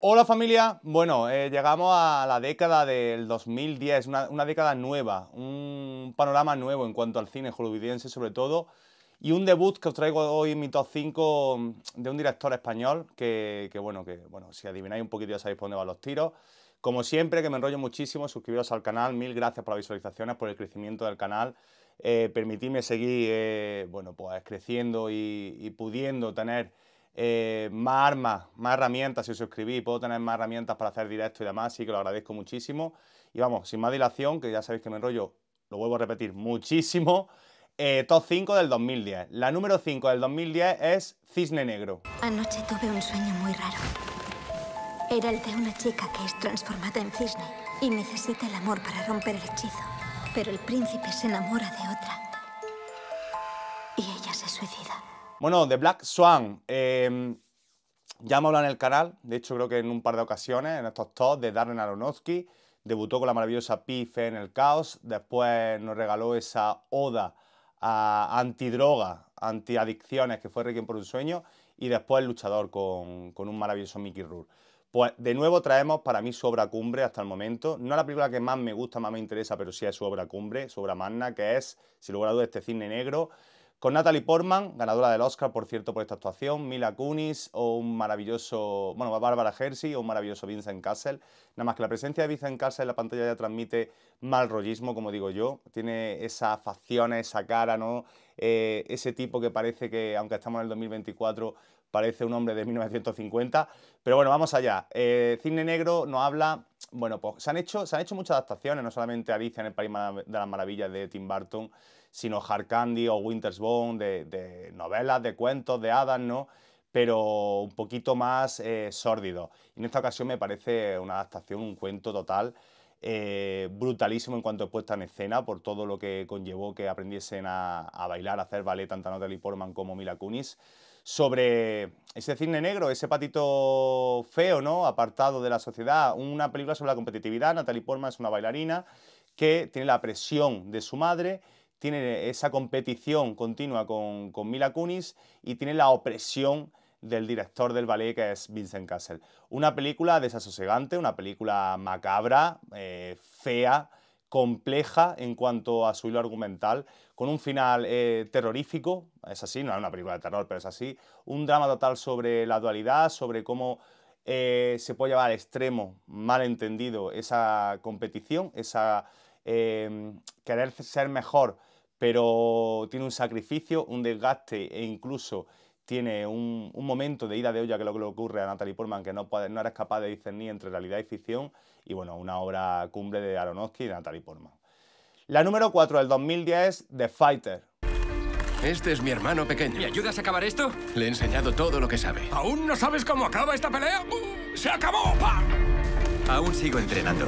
Hola familia, bueno, eh, llegamos a la década del 2010, una, una, década nueva, un panorama nuevo en cuanto al cine hollywoodiense sobre todo, y un debut que os traigo hoy en mi top 5 de un director español, que, bueno, que bueno, si adivináis un poquito ya sabéis dónde van los tiros. Como siempre, que me enrollo muchísimo, suscribiros al canal, mil gracias por las visualizaciones, por el crecimiento del canal, eh, permitidme seguir, eh, bueno, pues creciendo y pudiendo tener eh, más armas, más herramientas, si os suscribís, puedo tener más herramientas para hacer directo y demás, sí que lo agradezco muchísimo. Y vamos, sin más dilación, que ya sabéis que me enrollo, lo vuelvo a repetir muchísimo, eh, top 5 del 2010. La número 5 del 2010 es Cisne Negro. Anoche tuve un sueño muy raro. Era el de una chica que es transformada en cisne y necesita el amor para romper el hechizo. Pero el príncipe se enamora de otra. Y ella se suicida. Bueno, The Black Swan. Em, ya hemos hablado en el canal, de hecho creo que en un par de ocasiones, en estos tops, de Darren Aronofsky. Debutó con la maravillosa Pife en el caos, después nos regaló esa oda a antidroga, antiadicciones, que fue Requiem por un sueño, y después El luchador con, un maravilloso Mickey Rourke. Pues de nuevo traemos para mí su obra cumbre hasta el momento. No la película que más me gusta, más me interesa, pero sí es su obra cumbre, su obra magna, que es, sin lugar a dudas, este cine negro con Natalie Portman, ganadora del Oscar, por cierto, por esta actuación, Mila Kunis o un maravilloso, bueno, Bárbara Hershey o un maravilloso Vincent Castle. Nada más que la presencia de Vincent Castle en la pantalla ya transmite mal rollismo, como digo yo. Tiene esas facciones, esa cara, ¿no? Eh, ese tipo que parece que, aunque estamos en el 2024, parece un hombre de 1950. Pero bueno, vamos allá. Eh, Cine Negro nos habla, bueno, pues se han, hecho, se han hecho muchas adaptaciones, no solamente Alicia en el País de las Maravillas de Tim Burton, sino Hard Candy o Winter's Bone, de, novelas, de cuentos, de hadas, ¿no? Pero un poquito más eh, sórdido. En esta ocasión me parece una adaptación, un cuento total. Eh, brutalísimo en cuanto a puesta en escena por todo lo que conllevó que aprendiesen a, bailar, a hacer ballet tanto Natalie Portman como Mila Kunis sobre ese cine negro, ese patito feo, ¿no? Apartado de la sociedad, una película sobre la competitividad. Natalie Portman es una bailarina que tiene la presión de su madre tiene esa competición continua con, Mila Kunis y tiene la opresión del director del ballet que es Vincent Castle. Una película desasosegante, una película macabra, eh, fea, compleja en cuanto a su hilo argumental, con un final eh, terrorífico, es así, no es una película de terror, pero es así, un drama total sobre la dualidad, sobre cómo eh, se puede llevar al extremo, mal entendido, esa competición, esa querer ser mejor pero tiene un sacrificio, un desgaste e incluso tiene un, momento de ida de olla que es lo que le ocurre a Natalie Portman, que no, puede, no eres capaz de discernir entre realidad y ficción, y bueno, una obra cumbre de Aronofsky y de Natalie Portman. La número 4 del 2010 es The Fighter. Este es mi hermano pequeño. ¿Me ayudas a acabar esto? Le he enseñado todo lo que sabe. ¿Aún no sabes cómo acaba esta pelea? ¡Se acabó! Aún sigo entrenando.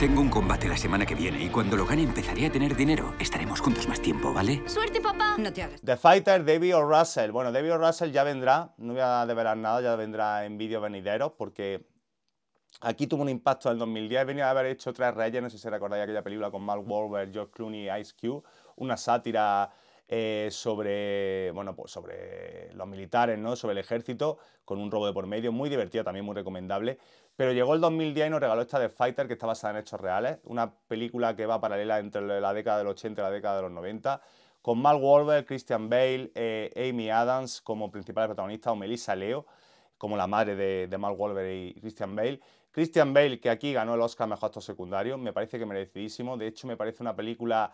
Tengo un combate la semana que viene y cuando lo gane empezaré a tener dinero. Estaremos juntos más tiempo, ¿vale? ¡Suerte, papá! No te hagas. The Fighter, David o Russell. Bueno, David o Russell ya vendrá, no voy a develar nada, ya vendrá en vídeos venideros porque aquí tuvo un impacto en el 2010. Venía de haber hecho Tres Reyes, no sé si recordáis aquella película con Mark Wahlberg, George Clooney y Ice Cube, una sátira eh, sobre, bueno, pues sobre los militares, ¿no? sobre el ejército, con un robo de por medio, muy divertido, también muy recomendable. Pero llegó el 2010 y nos regaló esta de Fighter, que está basada en hechos reales, una película que va paralela entre la década del 80 y la década de los 90, con Mark Wahlberg, Christian Bale, eh, Amy Adams como principales protagonistas, o Melissa Leo como la madre de, de Mark y Christian Bale. Christian Bale, que aquí ganó el Oscar Mejor Actor Secundario, me parece que merecidísimo. De hecho, me parece una película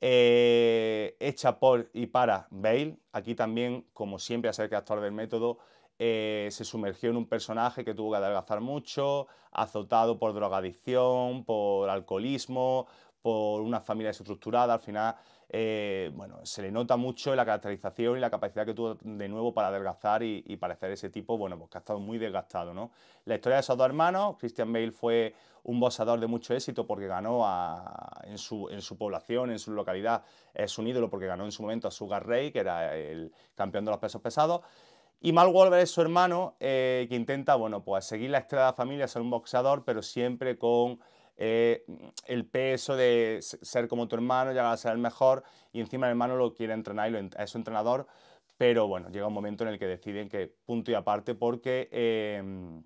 eh, hecha por y para Bale. Aquí también, como siempre, a ser que actor del método, eh, se sumergió en un personaje que tuvo que adelgazar mucho, azotado por drogadicción, por alcoholismo, por una familia desestructurada. Al final, eh, bueno, se le nota mucho la caracterización y la capacidad que tuvo de nuevo para adelgazar y, parecer ese tipo, bueno, pues que ha estado muy desgastado, ¿no? La historia de esos dos hermanos, Christian Bale fue un boxeador de mucho éxito porque ganó en, su, en, su, población, en su localidad, es un ídolo porque ganó en su momento a Sugar Ray, que era el campeón de los pesos pesados. Y Mal Wolver es su hermano eh, que intenta, bueno, pues seguir la estrella de la familia, ser un boxeador, pero siempre con eh, el peso de ser como tu hermano, llegar a ser el mejor, y encima el hermano lo quiere entrenar y es su entrenador, pero bueno, llega un momento en el que deciden que punto y aparte porque, eh,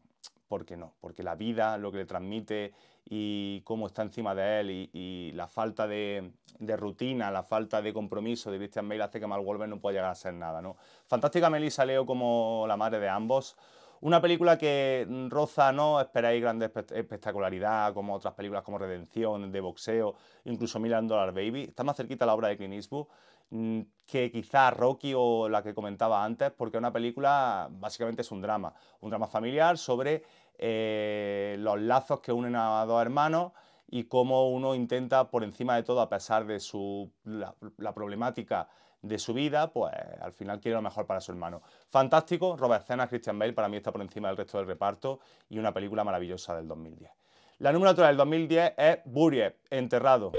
porque no, porque la vida, lo que le transmite y cómo está encima de él y, la falta de, rutina, la falta de compromiso de Christian Bale hace que Mal Wolver no pueda llegar a ser nada. ¿no? Fantástica Melissa Leo como la madre de ambos. Una película que roza, no esperáis grande espectacularidad como otras películas como Redención, de boxeo, incluso Million Dollar Baby. Está más cerquita la obra de Clint Eastwood mm, que quizá Rocky o la que comentaba antes, porque una película básicamente es un drama, un drama familiar sobre eh, los lazos que unen a dos hermanos y cómo uno intenta, por encima de todo, a pesar de su, la, problemática de su vida, pues al final quiere lo mejor para su hermano. Fantástico, Robert Cena, Christian Bale, para mí está por encima del resto del reparto y una película maravillosa del 2010. La número 3 del 2010 es Buried, Enterrado.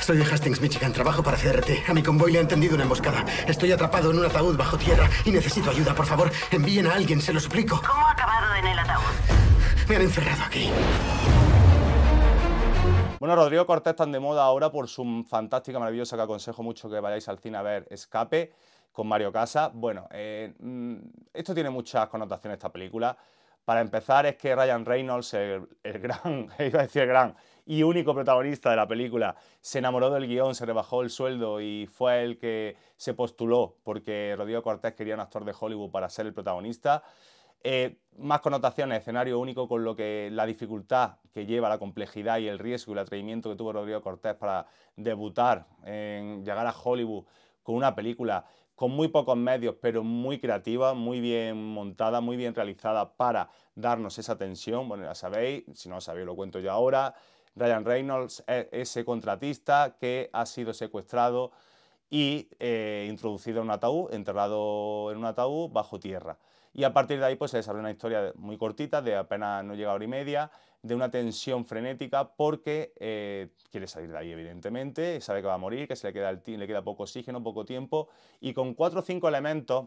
Soy de Hastings, Michigan. Trabajo para CRT. A mi convoy le han tendido una emboscada. Estoy atrapado en un ataúd bajo tierra y necesito ayuda. Por favor, envíen a alguien, se lo suplico. ¿Cómo ha acabado en el ataúd? Me han encerrado aquí. Bueno, Rodrigo Cortés tan de moda ahora por su fantástica, maravillosa, que aconsejo mucho que vayáis al cine a ver, Escape, con Mario Casa. Bueno, eh, mm, esto tiene muchas connotaciones, esta película. Para empezar, es que Ryan Reynolds, el, el gran, iba a decir el gran, y único protagonista de la película, se enamoró del guion, se rebajó el sueldo y fue el que se postuló porque Rodrigo Cortés quería un actor de Hollywood para ser el protagonista. Eh, más connotaciones, escenario único, con lo que la dificultad que lleva, la complejidad y el riesgo y el atrevimiento que tuvo Rodrigo Cortés para debutar, en llegar a Hollywood con una película con muy pocos medios, pero muy creativa, muy bien montada, muy bien realizada para darnos esa tensión. Bueno, ya sabéis, si no lo sabéis lo cuento yo ahora. Ryan Reynolds es ese contratista que ha sido secuestrado y eh, introducido en un ataúd, enterrado en un ataúd bajo tierra. Y a partir de ahí pues, se desarrolla una historia muy cortita, de apenas no llega a hora y media, de una tensión frenética porque eh, quiere salir de ahí, evidentemente, sabe que va a morir, que se le queda, le queda poco oxígeno, poco tiempo, y con cuatro o cinco elementos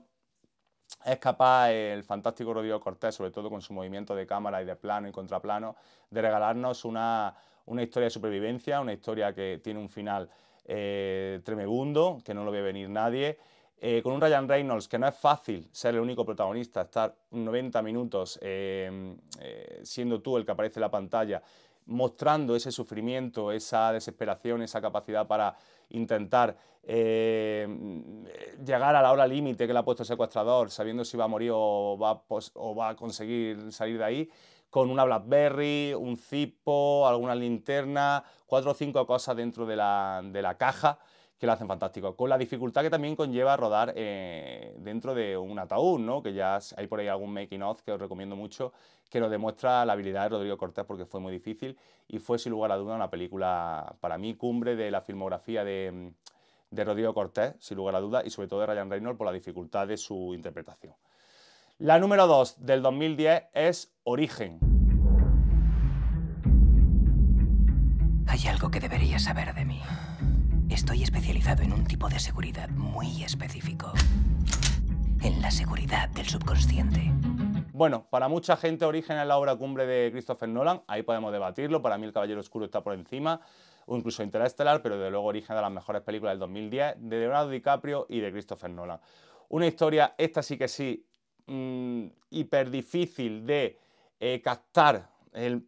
es capaz el fantástico Rodrigo Cortés, sobre todo con su movimiento de cámara y de plano y contraplano, de regalarnos una, una historia de supervivencia, una historia que tiene un final eh, tremebundo, que no lo ve venir nadie, eh, con un Ryan Reynolds que no es fácil ser el único protagonista, estar 90 minutos em, eh, siendo tú el que aparece en la pantalla, mostrando ese sufrimiento, esa desesperación, esa capacidad para intentar llegar a la hora límite que le ha puesto el secuestrador, sabiendo si va a morir o va, a conseguir salir de ahí con una BlackBerry, un Zippo, alguna linterna, cuatro o cinco cosas dentro de la, caja que lo hacen fantástico. Con la dificultad que también conlleva rodar eh, dentro de un ataúd, ¿no? que ya hay por ahí algún making of que os recomiendo mucho, que nos demuestra la habilidad de Rodrigo Cortés porque fue muy difícil y fue sin lugar a duda una película para mí cumbre de la filmografía de, de Rodrigo Cortés, sin lugar a duda, y sobre todo de Ryan Reynolds por la dificultad de su interpretación. La número 2 del 2010 es Origen. Hay algo que deberías saber de mí. Estoy especializado en un tipo de seguridad muy específico. En la seguridad del subconsciente. Bueno, para mucha gente Origen es la obra cumbre de Christopher Nolan, ahí podemos debatirlo, para mí El Caballero Oscuro está por encima, o incluso Interestelar, pero de luego Origen de las mejores películas del 2010, de Leonardo DiCaprio y de Christopher Nolan. Una historia, esta sí que sí, Mm, hiper difícil de eh, captar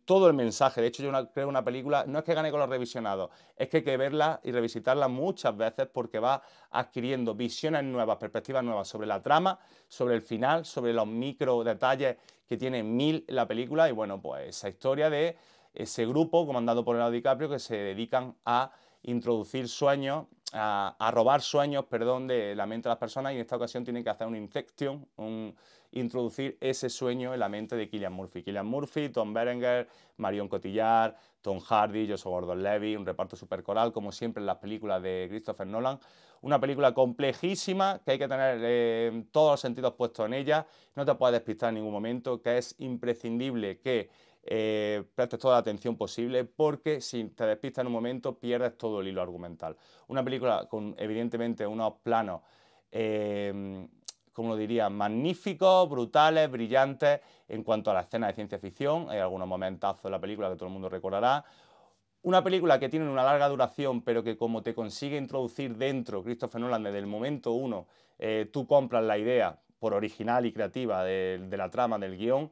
todo el mensaje. De hecho, yo creo una película no es que gane con los revisionados, es que hay que verla y revisitarla muchas veces porque va adquiriendo visiones nuevas, perspectivas nuevas sobre la trama, sobre el final, sobre los micro detalles que tiene mil la película. Y bueno, pues esa historia de ese grupo comandado por Leonardo DiCaprio que se dedican a introducir sueños a, robar sueños, perdón, de la mente de las personas y en esta ocasión tienen que hacer un, introducir ese sueño en la mente de Killian Murphy. Killian Murphy, Tom Berenger, Marion Cotillard, Tom Hardy, Joseph Gordon-Levy, un reparto super coral como siempre en las películas de Christopher Nolan. Una película complejísima que hay que tener eh, todos los sentidos puestos en ella, no te puedes despistar en ningún momento, que es imprescindible que eh, prestes toda la atención posible porque si te despistas en un momento pierdes todo el hilo argumental. Una película con evidentemente unos planos, eh, como lo diría, magníficos, brutales, brillantes en cuanto a la escena de ciencia ficción. Hay algunos momentazos de la película que todo el mundo recordará. Una película que tiene una larga duración, pero que como te consigue introducir dentro Christopher Nolan desde el momento uno, eh, tú compras la idea por original y creativa de, la trama, del guion,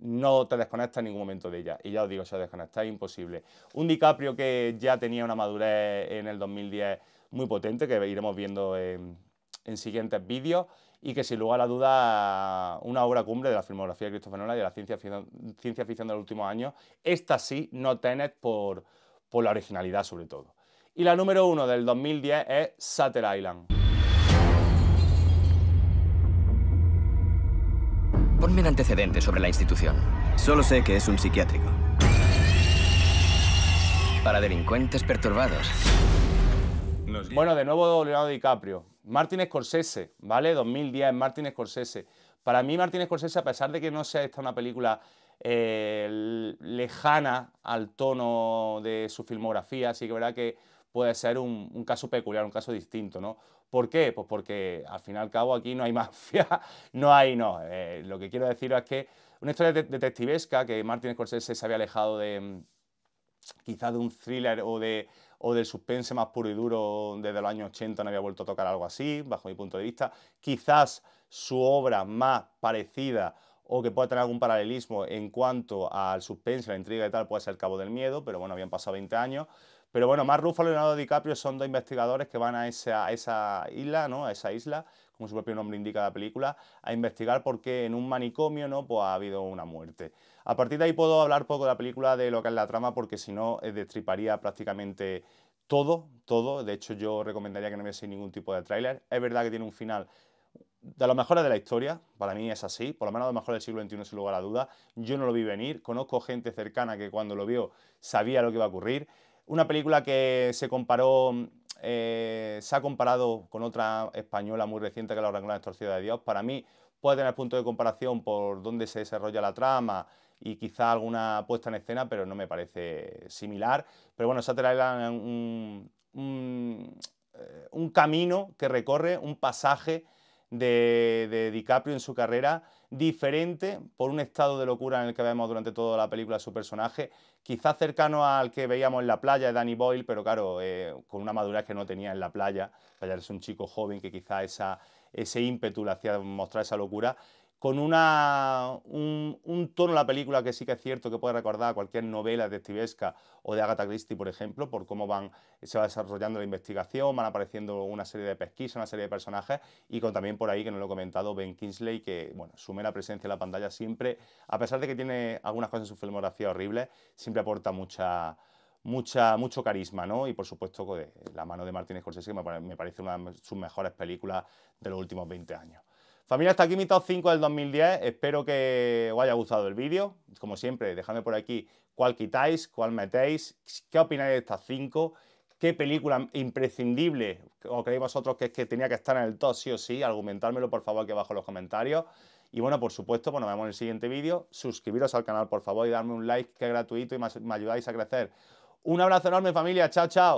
no te desconectas en ningún momento de ella. Y ya os digo, se desconecta es imposible. Un DiCaprio que ya tenía una madurez en el 2010 muy potente, que iremos viendo en, siguientes vídeos, y que sin lugar a duda una obra cumbre de la filmografía de Christopher Nolan y de la ciencia ficción, ciencia ficción de los últimos años. Esta sí, no Tenet por, por la originalidad sobre todo. Y la número uno del 2010 es Sutter Island. Ponme un antecedente sobre la institución. Solo sé que es un psiquiátrico. Para delincuentes perturbados. Bueno, de nuevo Leonardo DiCaprio. Martin Scorsese, ¿vale? 2010, Martin Scorsese. Para mí Martin Scorsese, a pesar de que no sea esta una película eh, lejana al tono de su filmografía, sí que verdad que puede ser un, caso peculiar, un caso distinto, ¿no? ¿Por qué? Pues porque al fin y al cabo aquí no hay mafia, no hay, no. Eh, lo que quiero decir es que una historia detectivesca que Martin Scorsese se había alejado de mm, quizás de un thriller o, de, o del suspense más puro y duro desde los años 80 no había vuelto a tocar algo así, bajo mi punto de vista. Quizás su obra más parecida o que pueda tener algún paralelismo en cuanto al suspense, la intriga y tal, puede ser Cabo del Miedo, pero bueno, habían pasado 20 años. Pero bueno, Mark Ruffalo y Leonardo DiCaprio son dos investigadores que van a esa, esa isla, ¿no? A esa isla, como su propio nombre indica la película, a investigar por qué en un manicomio, ¿no? Pues ha habido una muerte. A partir de ahí puedo hablar poco de la película, de lo que es la trama, porque si no, eh, destriparía prácticamente todo, todo. De hecho, yo recomendaría que no viese ningún tipo de tráiler. Es verdad que tiene un final de los mejores de la historia, para mí es así, por lo menos de los mejores del siglo XXI sin lugar a duda. Yo no lo vi venir, conozco gente cercana que cuando lo vio sabía lo que iba a ocurrir. Una película que se comparó, eh, se ha comparado con otra española muy reciente que es La Orangular Torcida de Dios. Para mí puede tener punto de comparación por dónde se desarrolla la trama y quizá alguna puesta en escena, pero no me parece similar. Pero bueno, Satter Island un, eh, un camino que recorre, un pasaje de, DiCaprio en su carrera, diferente por un estado de locura en el que vemos durante toda la película su personaje, quizás cercano al que veíamos en la playa de Danny Boyle, pero claro, eh, con una madurez que no tenía en la playa. ya es un chico joven que quizás ese ímpetu le hacía mostrar esa locura con un, tono en la película que sí que es cierto que puede recordar cualquier novela detectivesca o de Agatha Christie, por ejemplo, por cómo van, se va desarrollando la investigación, van apareciendo una serie de pesquisas, una serie de personajes, y con también por ahí, que no lo he comentado, Ben Kingsley, que, bueno, su mera presencia en la pantalla siempre, a pesar de que tiene algunas cosas en su filmografía horribles, siempre aporta mucha, mucha, mucho carisma, ¿no? Y por supuesto, la mano de Martin Scorsese, que me parece una de sus mejores películas de los últimos 20 años. Familia, hasta aquí mi top 5 del 2010. Espero que os haya gustado el vídeo. Como siempre, dejadme por aquí cuál quitáis, cuál metéis, qué opináis de estas 5, qué película imprescindible o creéis vosotros que es que tenía que estar en el top sí o sí. Argumentármelo por favor aquí abajo en los comentarios. Y bueno, por supuesto, bueno, nos vemos en el siguiente vídeo. Suscribiros al canal, por favor, y darme un like que es gratuito y me ayudáis a crecer. Un abrazo enorme, familia. Chao, chao.